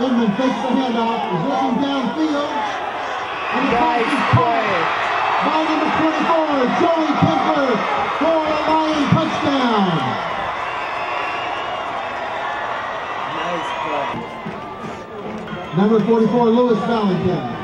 Inman fakes the handoff, is looking downfield. And the Nice play. by number 24, Joey Kimpler for a Lion touchdown. Nice play. Number 44, Lewis Valentine.